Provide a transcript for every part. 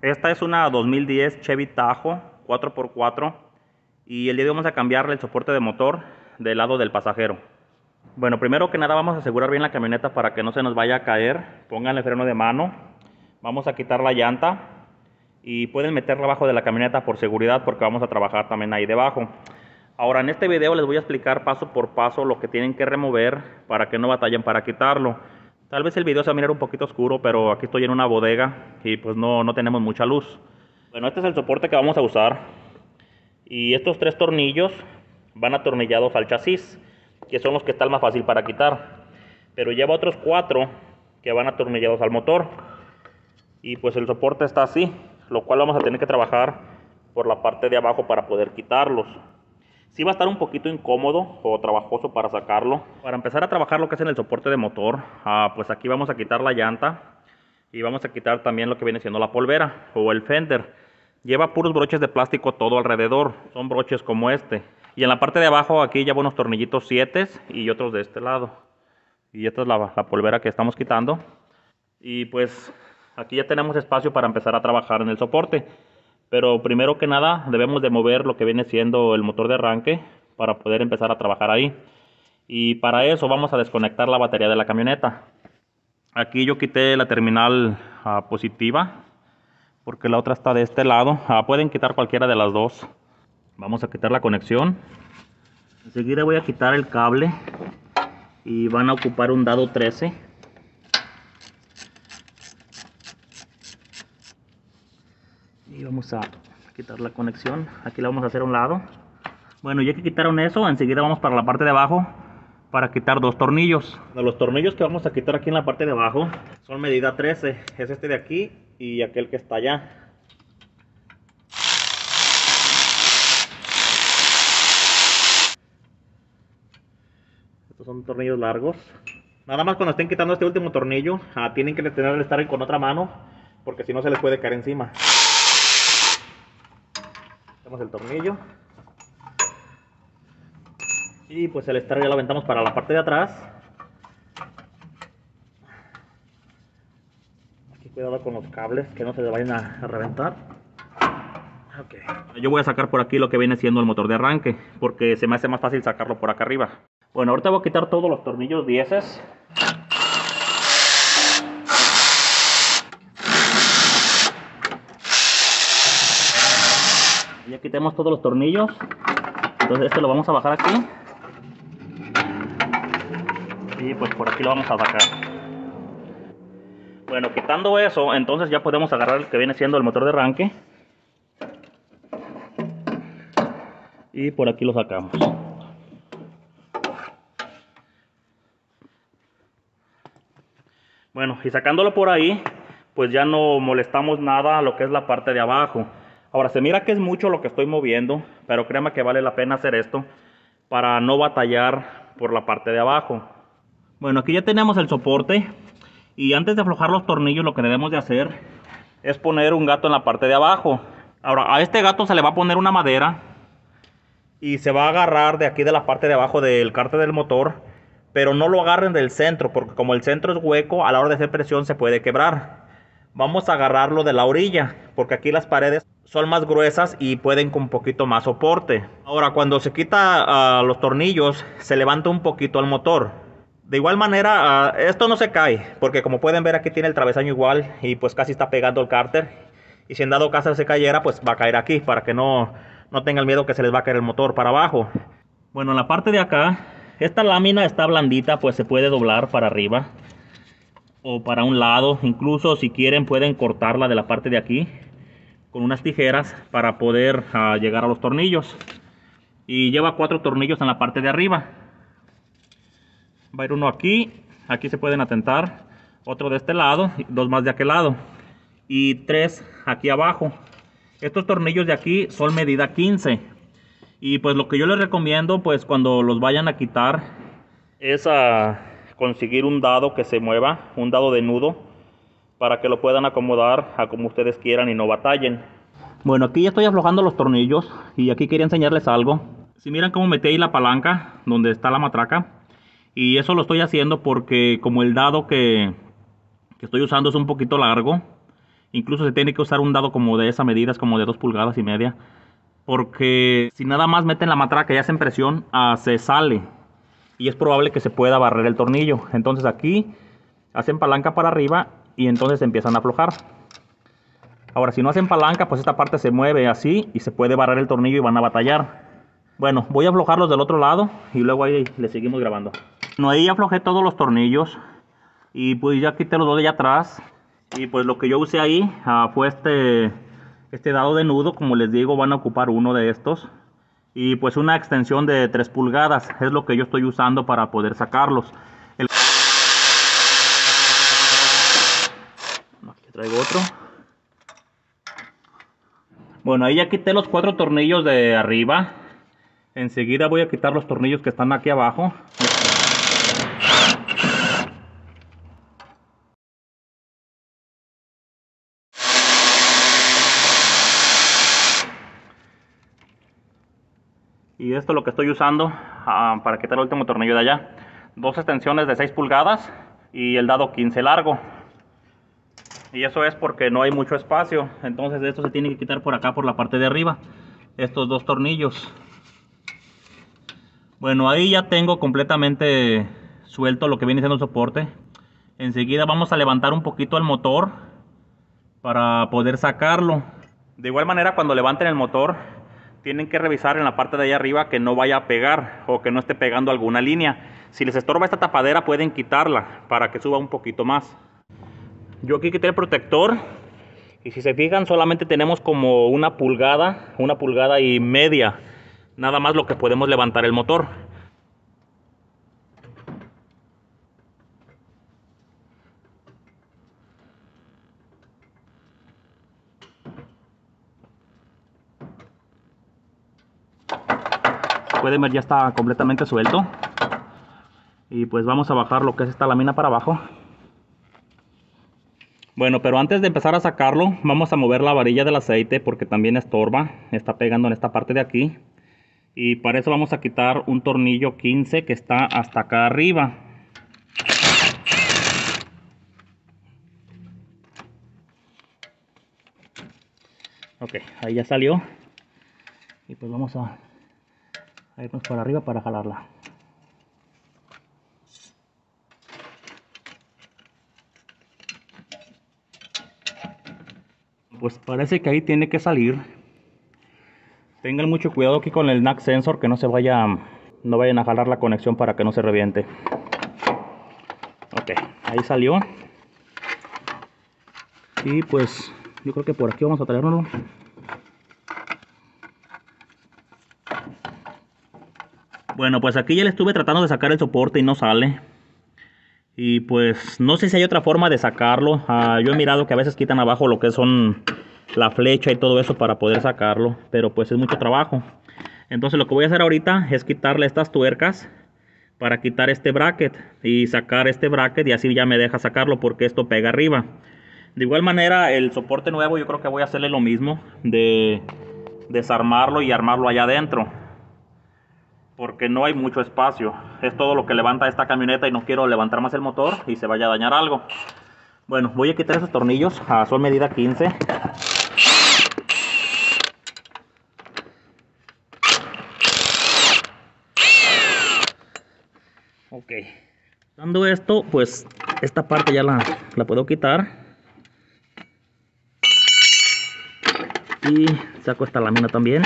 Esta es una 2010 Chevy Tahoe 4x4 y el día de hoy vamos a cambiarle el soporte de motor del lado del pasajero. Bueno, primero que nada vamos a asegurar bien la camioneta para que no se nos vaya a caer. Pónganle freno de mano. Vamos a quitar la llanta y pueden meterla abajo de la camioneta por seguridad porque vamos a trabajar también ahí debajo. Ahora en este video les voy a explicar paso por paso lo que tienen que remover para que no batallen para quitarlo. Tal vez el video se va a mirar un poquito oscuro, pero aquí estoy en una bodega y pues no, no tenemos mucha luz. Bueno, este es el soporte que vamos a usar. Y estos tres tornillos van atornillados al chasis, que son los que están más fácil para quitar. Pero lleva otros cuatro que van atornillados al motor. Y pues el soporte está así, lo cual vamos a tener que trabajar por la parte de abajo para poder quitarlos. Sí va a estar un poquito incómodo o trabajoso para sacarlo. Para empezar a trabajar lo que es en el soporte de motor, ah, pues aquí vamos a quitar la llanta y vamos a quitar también lo que viene siendo la polvera o el fender. Lleva puros broches de plástico todo alrededor, son broches como este. Y en la parte de abajo aquí lleva unos tornillitos 7 y otros de este lado. Y esta es la, la polvera que estamos quitando. Y pues aquí ya tenemos espacio para empezar a trabajar en el soporte. Pero primero que nada debemos de mover lo que viene siendo el motor de arranque para poder empezar a trabajar ahí. Y para eso vamos a desconectar la batería de la camioneta. Aquí yo quité la terminal uh, positiva porque la otra está de este lado. Uh, pueden quitar cualquiera de las dos. Vamos a quitar la conexión. Enseguida voy a quitar el cable y van a ocupar un dado 13. y vamos a quitar la conexión. Aquí la vamos a hacer a un lado. Bueno ya que quitaron eso enseguida vamos para la parte de abajo para quitar dos tornillos. Los tornillos que vamos a quitar aquí en la parte de abajo son medida 13 es este de aquí y aquel que está allá. Estos son tornillos largos. Nada más cuando estén quitando este último tornillo ah, tienen que tener el estar con otra mano porque si no se les puede caer encima el tornillo. Y pues el estar ya lo aventamos para la parte de atrás. Aquí cuidado con los cables que no se le vayan a, reventar. Okay. yo voy a sacar por aquí lo que viene siendo el motor de arranque porque se me hace más fácil sacarlo por acá arriba. Bueno ahorita voy a quitar todos los tornillos 10 quitemos todos los tornillos. Entonces este lo vamos a bajar aquí. Y pues por aquí lo vamos a sacar. Bueno quitando eso entonces ya podemos agarrar el que viene siendo el motor de arranque. Y por aquí lo sacamos. Bueno y sacándolo por ahí pues ya no molestamos nada lo que es la parte de abajo Ahora, se mira que es mucho lo que estoy moviendo, pero créanme que vale la pena hacer esto para no batallar por la parte de abajo. Bueno, aquí ya tenemos el soporte y antes de aflojar los tornillos lo que debemos de hacer es poner un gato en la parte de abajo. Ahora, a este gato se le va a poner una madera y se va a agarrar de aquí de la parte de abajo del cárter del motor, pero no lo agarren del centro porque como el centro es hueco, a la hora de hacer presión se puede quebrar. Vamos a agarrarlo de la orilla porque aquí las paredes son más gruesas y pueden con un poquito más soporte. Ahora, cuando se quita uh, los tornillos, se levanta un poquito el motor. De igual manera, uh, esto no se cae, porque como pueden ver aquí tiene el travesaño igual y pues casi está pegando el cárter. Y si en dado caso se cayera, pues va a caer aquí para que no, no tengan miedo que se les va a caer el motor para abajo. Bueno, en la parte de acá, esta lámina está blandita, pues se puede doblar para arriba o para un lado. Incluso si quieren pueden cortarla de la parte de aquí con unas tijeras para poder uh, llegar a los tornillos. Y lleva cuatro tornillos en la parte de arriba. Va a ir uno aquí aquí se pueden atentar otro de este lado dos más de aquel lado y tres aquí abajo. Estos tornillos de aquí son medida 15 y pues lo que yo les recomiendo pues cuando los vayan a quitar es a conseguir un dado que se mueva un dado de nudo para que lo puedan acomodar a como ustedes quieran y no batallen. Bueno, aquí ya estoy aflojando los tornillos y aquí quería enseñarles algo. Si miran cómo metí la palanca donde está la matraca y eso lo estoy haciendo porque como el dado que, que estoy usando es un poquito largo Incluso se tiene que usar un dado como de esa medida, es como de 2 pulgadas y media. Porque si nada más meten la matraca y hacen presión, ah, se sale. Y es probable que se pueda barrer el tornillo. Entonces aquí hacen palanca para arriba y entonces empiezan a aflojar. Ahora, si no hacen palanca, pues esta parte se mueve así y se puede barrer el tornillo y van a batallar. Bueno, voy a aflojarlos del otro lado y luego ahí le seguimos grabando. No, ahí aflojé todos los tornillos y pues ya quité los dos de allá atrás. Y pues lo que yo usé ahí ah, fue este, este dado de nudo, como les digo, van a ocupar uno de estos. Y pues una extensión de 3 pulgadas, es lo que yo estoy usando para poder sacarlos. Aquí traigo otro. Bueno, ahí ya quité los cuatro tornillos de arriba. Enseguida voy a quitar los tornillos que están aquí abajo. Y esto es lo que estoy usando ah, para quitar el último tornillo de allá. Dos extensiones de 6 pulgadas y el dado 15 largo. Y eso es porque no hay mucho espacio. Entonces esto se tiene que quitar por acá por la parte de arriba. Estos dos tornillos. Bueno, ahí ya tengo completamente suelto lo que viene siendo el soporte. Enseguida vamos a levantar un poquito el motor para poder sacarlo. De igual manera cuando levanten el motor tienen que revisar en la parte de allá arriba que no vaya a pegar o que no esté pegando alguna línea. Si les estorba esta tapadera pueden quitarla para que suba un poquito más. Yo aquí quité el protector y si se fijan solamente tenemos como una pulgada, una pulgada y media. Nada más lo que podemos levantar el motor. pueden ver ya está completamente suelto y pues vamos a bajar lo que es esta lámina para abajo bueno pero antes de empezar a sacarlo vamos a mover la varilla del aceite porque también estorba está pegando en esta parte de aquí. Y para eso vamos a quitar un tornillo 15 que está hasta acá arriba. Ok ahí ya salió. Y pues vamos a irnos para arriba para jalarla. Pues parece que ahí tiene que salir. Tengan mucho cuidado aquí con el NAC sensor que no se vaya, no vayan a jalar la conexión para que no se reviente. Ok, ahí salió. Y pues yo creo que por aquí vamos a traerlo. Bueno, pues aquí ya le estuve tratando de sacar el soporte y no sale. Y pues no sé si hay otra forma de sacarlo. Ah, yo he mirado que a veces quitan abajo lo que son la flecha y todo eso para poder sacarlo. Pero pues es mucho trabajo. Entonces lo que voy a hacer ahorita es quitarle estas tuercas para quitar este bracket y sacar este bracket y así ya me deja sacarlo porque esto pega arriba. De igual manera el soporte nuevo yo creo que voy a hacerle lo mismo de desarmarlo y armarlo allá adentro porque no hay mucho espacio. Es todo lo que levanta esta camioneta y no quiero levantar más el motor y se vaya a dañar algo. Bueno, voy a quitar esos tornillos a su medida 15. Ok. Dando esto, pues esta parte ya la, la puedo quitar. Y saco esta lámina también.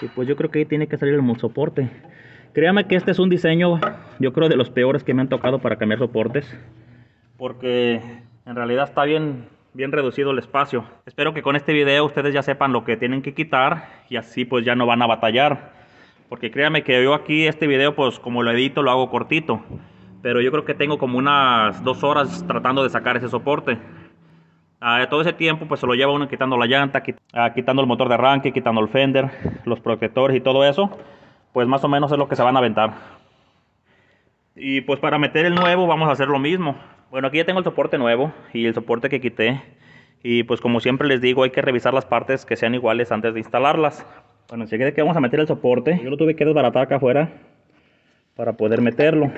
Y pues yo creo que ahí tiene que salir el soporte. Créame que este es un diseño, yo creo de los peores que me han tocado para cambiar soportes. Porque en realidad está bien, bien reducido el espacio. Espero que con este video ustedes ya sepan lo que tienen que quitar y así pues ya no van a batallar. Porque créanme que yo aquí este video pues como lo edito lo hago cortito. Pero yo creo que tengo como unas dos horas tratando de sacar ese soporte. Ah, todo ese tiempo pues se lo lleva uno quitando la llanta, ah, quitando el motor de arranque, quitando el fender, los protectores y todo eso. Pues más o menos es lo que se van a aventar. Y pues para meter el nuevo vamos a hacer lo mismo. Bueno, aquí ya tengo el soporte nuevo y el soporte que quité. Y pues como siempre les digo, hay que revisar las partes que sean iguales antes de instalarlas. Bueno, enseguida que vamos a meter el soporte, yo lo tuve que desbaratar acá afuera para poder meterlo.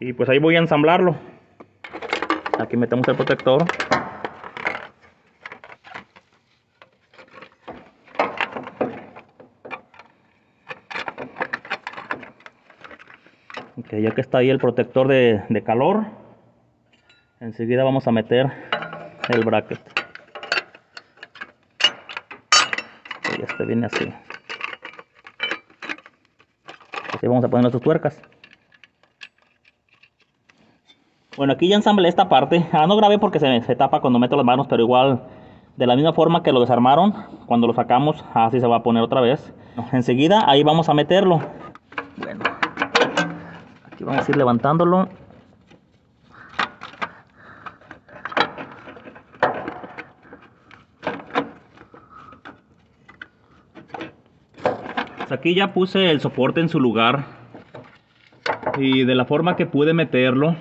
Y pues ahí voy a ensamblarlo. Aquí metemos el protector. Ok, ya que está ahí el protector de, calor, enseguida vamos a meter el bracket. Y este viene así. Así vamos a poner nuestras tuercas. Bueno, aquí ya ensamblé esta parte. Ah, no grabé porque se, se tapa cuando meto las manos, pero igual, de la misma forma que lo desarmaron, cuando lo sacamos, así se va a poner otra vez. Enseguida, ahí vamos a meterlo. Bueno, aquí vamos a ir levantándolo. Pues aquí ya puse el soporte en su lugar. Y de la forma que pude meterlo,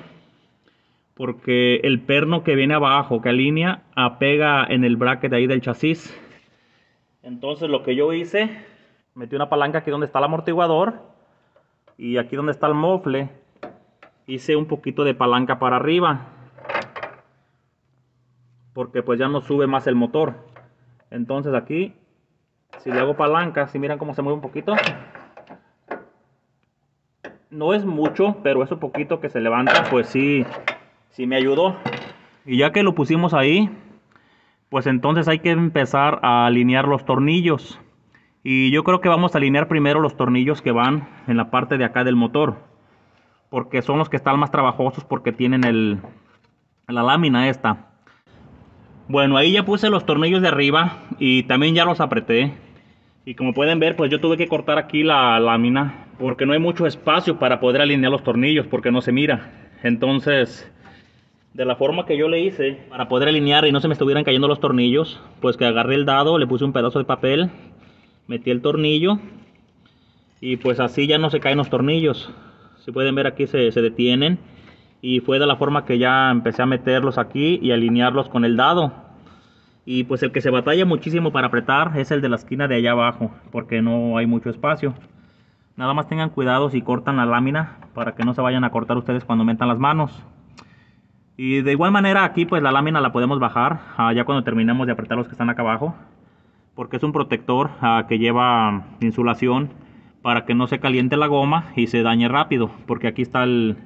porque el perno que viene abajo, que alinea, apega en el bracket ahí del chasis. Entonces lo que yo hice, metí una palanca aquí donde está el amortiguador y aquí donde está el mofle, hice un poquito de palanca para arriba, porque pues ya no sube más el motor. Entonces aquí, si le hago palanca, si miran cómo se mueve un poquito, no es mucho, pero eso poquito que se levanta, pues sí, si me ayudó. Y ya que lo pusimos ahí, pues entonces hay que empezar a alinear los tornillos. Y yo creo que vamos a alinear primero los tornillos que van en la parte de acá del motor. Porque son los que están más trabajosos porque tienen el, la lámina esta. Bueno, ahí ya puse los tornillos de arriba y también ya los apreté. Y como pueden ver, pues yo tuve que cortar aquí la lámina porque no hay mucho espacio para poder alinear los tornillos porque no se mira. Entonces, de la forma que yo le hice para poder alinear y no se me estuvieran cayendo los tornillos, pues que agarré el dado, le puse un pedazo de papel, metí el tornillo y pues así ya no se caen los tornillos. Si pueden ver aquí se, se detienen y fue de la forma que ya empecé a meterlos aquí y alinearlos con el dado. Y pues el que se batalla muchísimo para apretar es el de la esquina de allá abajo, porque no hay mucho espacio. Nada más tengan cuidado si cortan la lámina para que no se vayan a cortar ustedes cuando metan las manos. Y de igual manera aquí pues la lámina la podemos bajar ah, ya cuando terminemos de apretar los que están acá abajo. Porque es un protector ah, que lleva insulación para que no se caliente la goma y se dañe rápido. Porque aquí están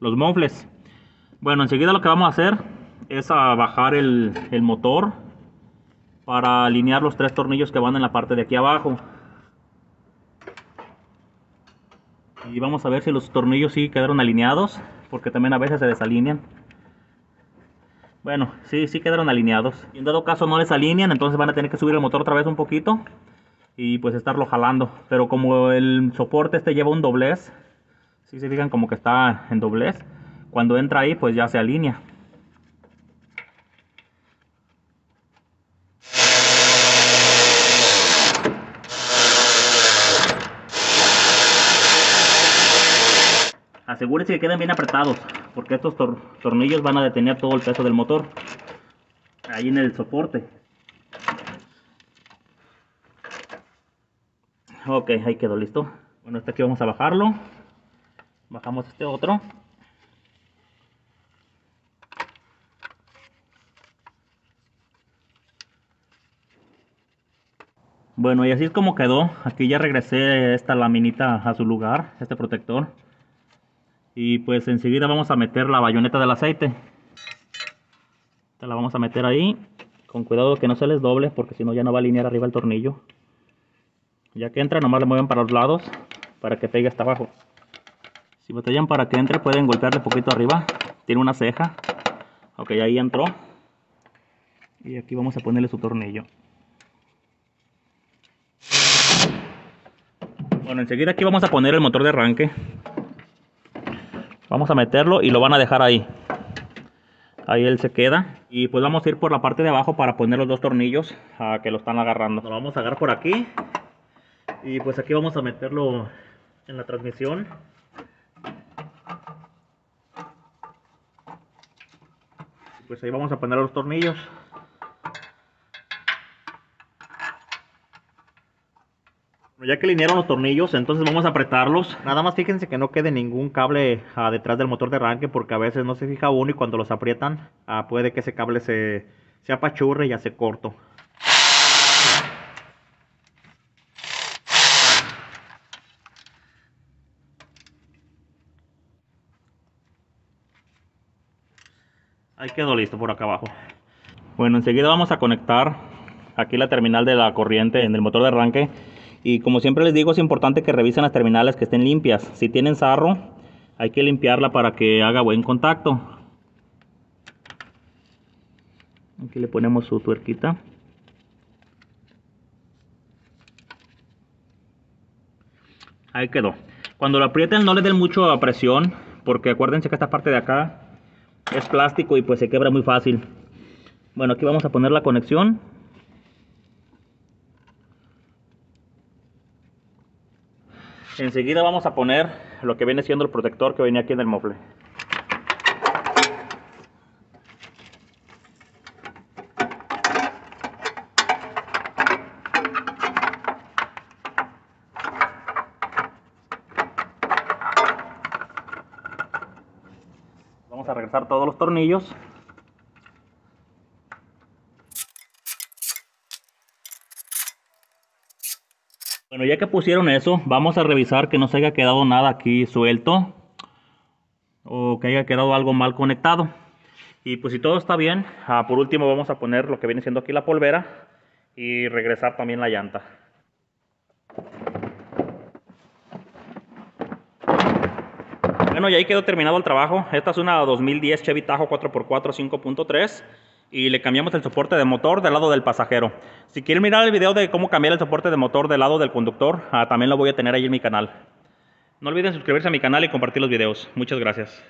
los mofles. Bueno, enseguida lo que vamos a hacer es bajar el, el motor para alinear los tres tornillos que van en la parte de aquí abajo. Y vamos a ver si los tornillos sí quedaron alineados, porque también a veces se desalinean. Bueno, sí, sí quedaron alineados. Y en dado caso no les alinean, entonces van a tener que subir el motor otra vez un poquito y pues estarlo jalando. Pero como el soporte este lleva un doblez, si se fijan como que está en doblez, cuando entra ahí pues ya se alinea. Asegúrense que queden bien apretados, porque estos tor tornillos van a detener todo el peso del motor. Ahí en el soporte. Ok, ahí quedó listo. Bueno, este aquí vamos a bajarlo. Bajamos este otro. Bueno, y así es como quedó. Aquí ya regresé esta laminita a su lugar, este protector. Y pues enseguida vamos a meter la bayoneta del aceite. Esta la vamos a meter ahí. Con cuidado que no se les doble porque si no ya no va a alinear arriba el tornillo. Ya que entra nomás le mueven para los lados para que pegue hasta abajo. Si batallan para que entre pueden golpearle poquito arriba. Tiene una ceja. Ok, ahí entró. Y aquí vamos a ponerle su tornillo. Bueno, enseguida aquí vamos a poner el motor de arranque. Vamos a meterlo y lo van a dejar ahí. Ahí él se queda. Y pues vamos a ir por la parte de abajo para poner los dos tornillos a que lo están agarrando. Lo vamos a agarrar por aquí. Y pues aquí vamos a meterlo en la transmisión. Pues ahí vamos a poner los tornillos. Ya que alinearon los tornillos, entonces vamos a apretarlos. Nada más fíjense que no quede ningún cable ah, detrás del motor de arranque porque a veces no se fija uno y cuando los aprietan ah, puede que ese cable se, se apachurre y hace corto. Ahí quedó listo por acá abajo. Bueno, enseguida vamos a conectar aquí la terminal de la corriente en el motor de arranque. Y como siempre les digo, es importante que revisen las terminales que estén limpias. Si tienen sarro, hay que limpiarla para que haga buen contacto. Aquí le ponemos su tuerquita. Ahí quedó. Cuando lo aprieten no le den mucho presión, porque acuérdense que esta parte de acá es plástico y pues se quebra muy fácil. Bueno, aquí vamos a poner la conexión. Enseguida vamos a poner lo que viene siendo el protector que venía aquí en el mofle. Vamos a regresar todos los tornillos. Ya que pusieron eso, vamos a revisar que no se haya quedado nada aquí suelto o que haya quedado algo mal conectado. Y pues si todo está bien, ah, por último vamos a poner lo que viene siendo aquí la polvera y regresar también la llanta. Bueno, y ahí quedó terminado el trabajo. Esta es una 2010 Chevy Tahoe 4x4 5.3 y le cambiamos el soporte de motor del lado del pasajero. Si quieren mirar el video de cómo cambiar el soporte de motor del lado del conductor, ah, también lo voy a tener ahí en mi canal. No olviden suscribirse a mi canal y compartir los videos. Muchas gracias.